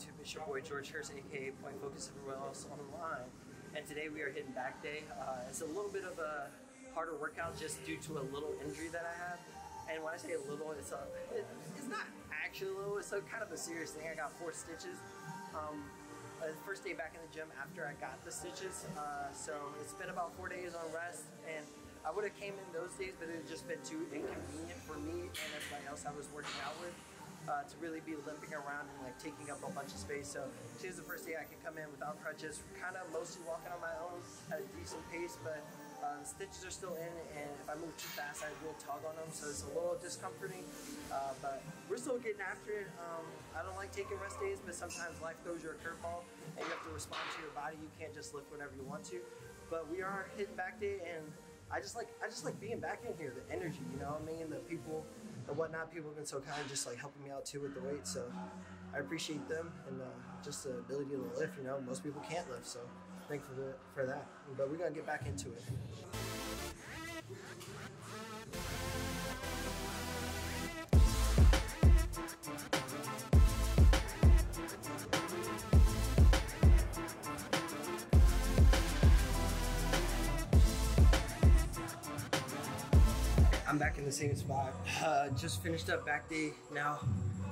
YouTube? It's your boy George Hearst, aka Point Focus Everywhere Else Online. And today we are hitting back day. Uh, it's a little bit of a harder workout just due to a little injury that I have. And when I say a little, it's a, it, it's not actually a little. It's a kind of a serious thing. I got four stitches. Um, uh, first day back in the gym after I got the stitches. Uh, so it's been about four days on rest, and I would have came in those days, but it had just been too inconvenient for me and everybody else I was working out with. Uh, to really be limping around and like taking up a bunch of space. So today's the first day I could come in without crutches, kind of mostly walking on my own at a decent pace, but uh, the stitches are still in, and if I move too fast, I will tug on them, so it's a little discomforting. Uh, but we're still getting after it. Um, I don't like taking rest days, but sometimes life throws you a curveball, and you have to respond to your body. You can't just lift whenever you want to. But we are hitting back day, and I just like I just like being back in here, the energy, you know I mean? The people and whatnot. People have been so kind, just like helping me out too with the weight. So I appreciate them and uh, just the ability to lift. You know, most people can't lift, so thankful for, for that. But we're gonna get back into it. I'm back in the same spot. Uh, just finished up back day. Now,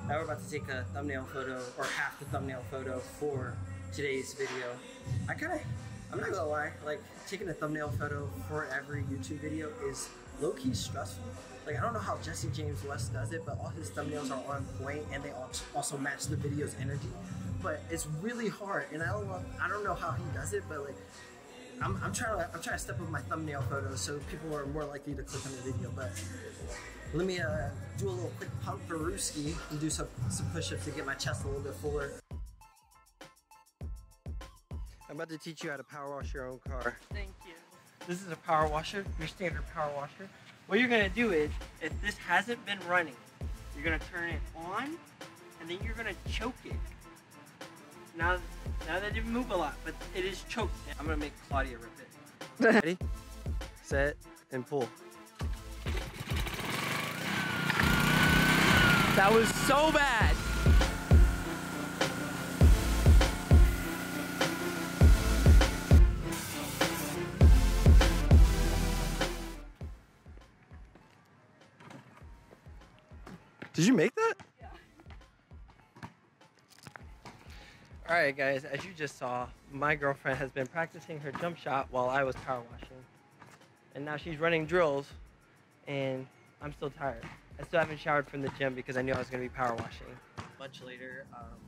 now we're about to take a thumbnail photo or half the thumbnail photo for today's video. I kind of, I'm not gonna lie, like taking a thumbnail photo for every YouTube video is low-key stressful. Like I don't know how Jesse James West does it, but all his thumbnails are on point and they also match the video's energy. But it's really hard, and I don't, I don't know how he does it, but like I'm, I'm trying to I'm trying to step up my thumbnail photos so people are more likely to click on the video. But let me uh, do a little quick pump for Ruski and do some some push-ups to get my chest a little bit fuller. I'm about to teach you how to power wash your own car. Thank you. This is a power washer, your standard power washer. What you're gonna do is, if this hasn't been running, you're gonna turn it on, and then you're gonna choke it. Now, now that didn't move a lot, but it is choked. I'm gonna make Claudia rip it. Ready, set, and pull. That was so bad. Did you make that? Right, guys, as you just saw, my girlfriend has been practicing her jump shot while I was power washing. And now she's running drills, and I'm still tired. I still haven't showered from the gym because I knew I was gonna be power washing. Much later, um,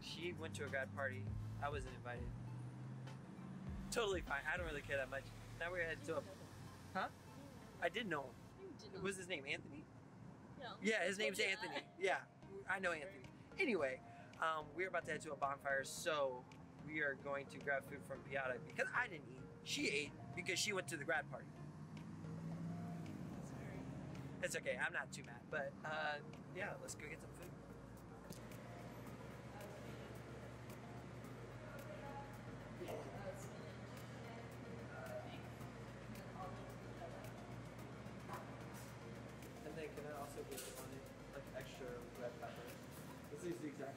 she went to a grad party. I wasn't invited. Totally fine. I don't really care that much. Now we're headed to a. Huh? I did know him. What was his name? Anthony? No. Yeah, his name's Anthony. Yeah, I know Anthony. Anyway, um, we're about to head to a bonfire, so we are going to grab food from Piata because I didn't eat. She ate because she went to the grad party. It's okay, I'm not too mad. But uh, yeah, let's go get some food.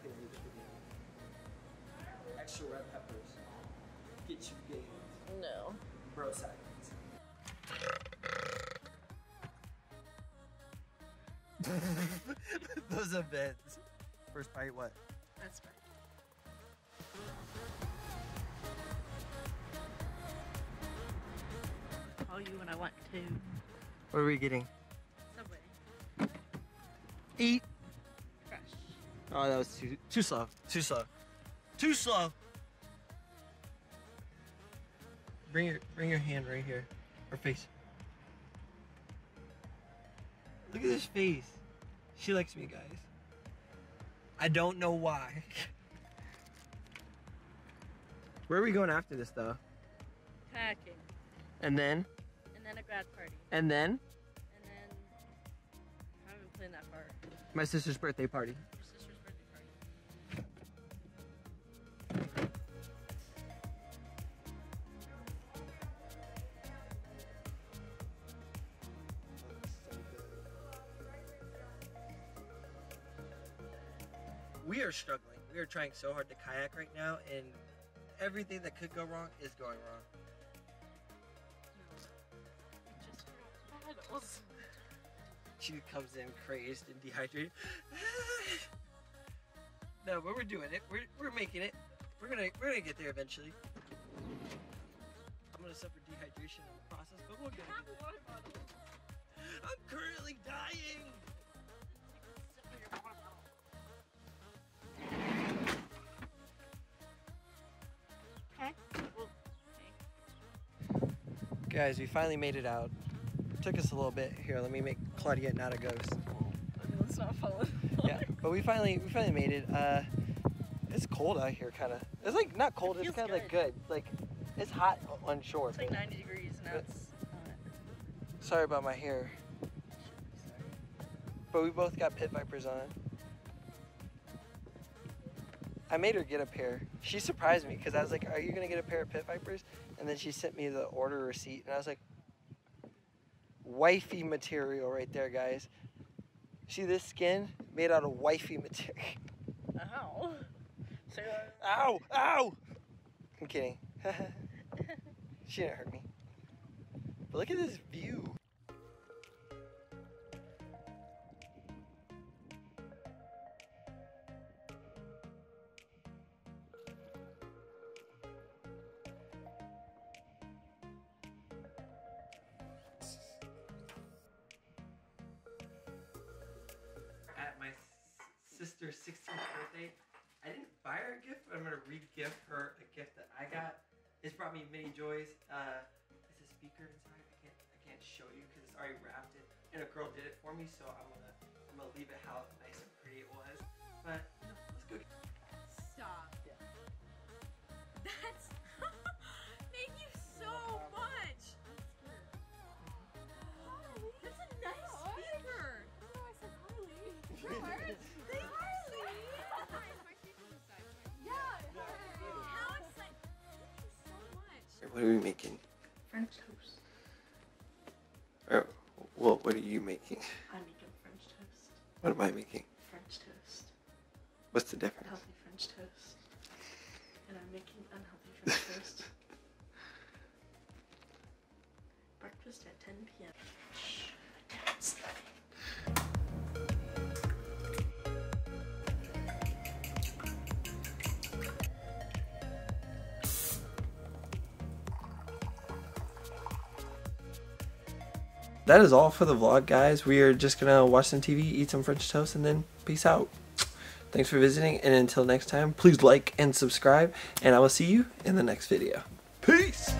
Is exactly what we. Extra red peppers. Get you gains. No. Bro seconds. Those events. First bite, what? That's fine. Call you when I want to. What are we getting? Subway. Eat. Oh, that was too too slow. Too slow. Too slow. Bring your bring your hand right here. Or face. Look at this face. She likes me, guys. I don't know why. Where are we going after this though? Kayaking. And then? And then a grad party. And then? And then I haven't planned that far. My sister's birthday party. We are struggling. We are trying so hard to kayak right now, and everything that could go wrong is going wrong. Just paddles. She comes in crazed and dehydrated. no, but we're doing it. We're, we're making it. We're gonna we're gonna get there eventually. I'm gonna suffer dehydration in the process, but we'll get it. I'm currently dying. Guys, we finally made it out. took us a little bit. Here, let me make Claudia not a ghost. Let's not fall yeah, but we finally we finally made it. Uh, it's cold out here, kind of. It's like not cold. It's kind of like good. good. Like it's hot on shore. It's like 90 degrees now. It's hot. Sorry about my hair, but we both got pit vipers on. I made her get a pair. She surprised me because I was like, "Are you gonna get a pair of pit vipers?" And then she sent me the order receipt, and I was like, "Wifey material right there, guys. See this skin made out of wifey material." Ow. So, uh, Ow! Ow! I'm kidding. she didn't hurt me. But look at this view. Sister's 16th birthday, I didn't buy her a gift, but I'm gonna re-gift her a gift that I got. It's brought me many joys. Uh, it's a speaker inside. I can't, I can't show you because it's already wrapped it, and a girl did it for me. So I'm gonna, I'm gonna leave it how nice and pretty it was. But let's go. What are we making? French toast. Or, well, what are you making? I'm making French toast. What am I making? French toast. What's the difference? Healthy French toast. And I'm making unhealthy French toast. Breakfast at 10 p.m. Shh. That is all for the vlog, guys. We are just gonna watch some TV, eat some French toast, and then peace out. Thanks for visiting, and until next time, please like and subscribe, and I will see you in the next video. Peace!